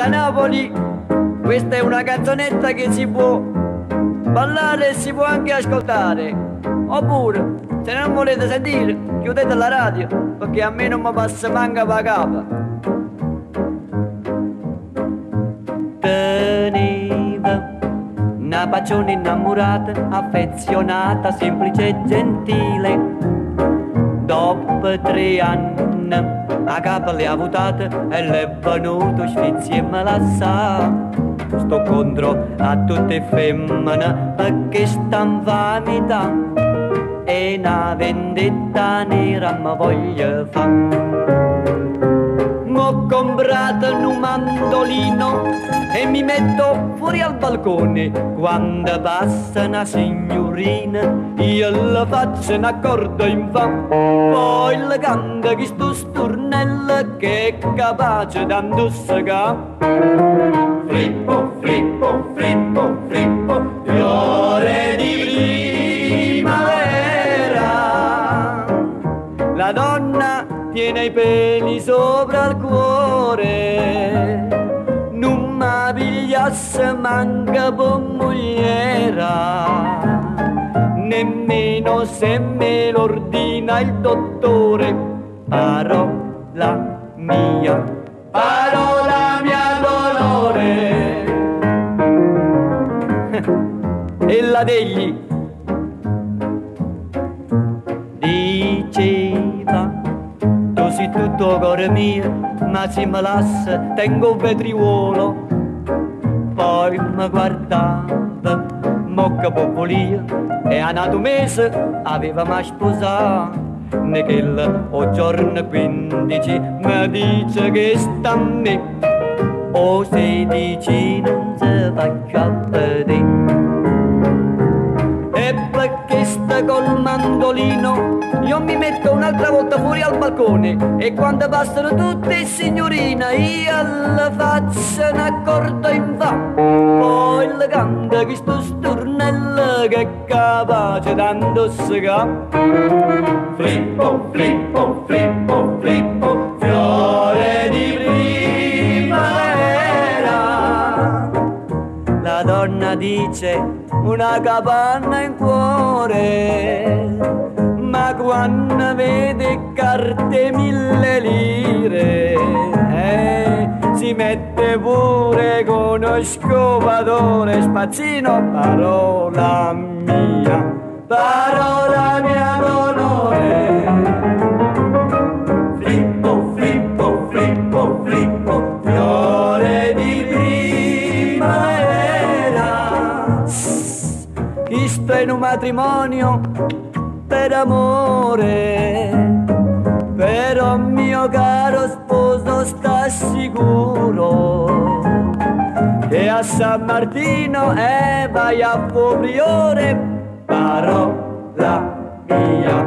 da Napoli. Questa è una canzonetta che si può ballare e si può anche ascoltare. Oppure, se non volete sentire, chiudete la radio, perché a me non mi passa manca la capa. Teneva una pacione innamorata, affezionata, semplice e gentile. Dopo tre anni a capo le ha votate e le è venuto sfizi e me la sa. Sto contro a tutte femmine perché stan vanità e una vendetta nera mi voglio fa ho comprato un mandolino e mi metto fuori al balcone. Quando passa una signorina io la faccio un accordo in fa. Poi le canta chi sto sturnello che è capace d'andussega flippo flippo donna tiene i peli sopra il cuore. Non mi pigliasse manca per mogliera nemmeno se me lo ordina il dottore. Parola mia parola mia dolore. E la degli tutto cuore mio ma se me lascia tengo un vetriuolo poi mi guardava mocca popolia e a nato mese aveva mai sposato. Nechel o giorno quindici mi dice che sta a me. O sedici non si faccia vedere. E perché sta col mandolino io mi metto un'altra volta fuori al balcone. E quando passano tutte signorine io la faccio un accordo in va poi le canta che sto stornello che è capace d'andossega flippo flippo flippo flippo fiore di primavera. La donna dice una capanna in cuore quando vede carte mille lire eh, si mette pure con uno scovatore spazzino parola mia parola mia d'onore flippo flippo flippo flippo fiore di primavera Questo è un matrimonio per amore. Però mio caro sposo sta sicuro che a San Martino e vai a Fobriore parola mia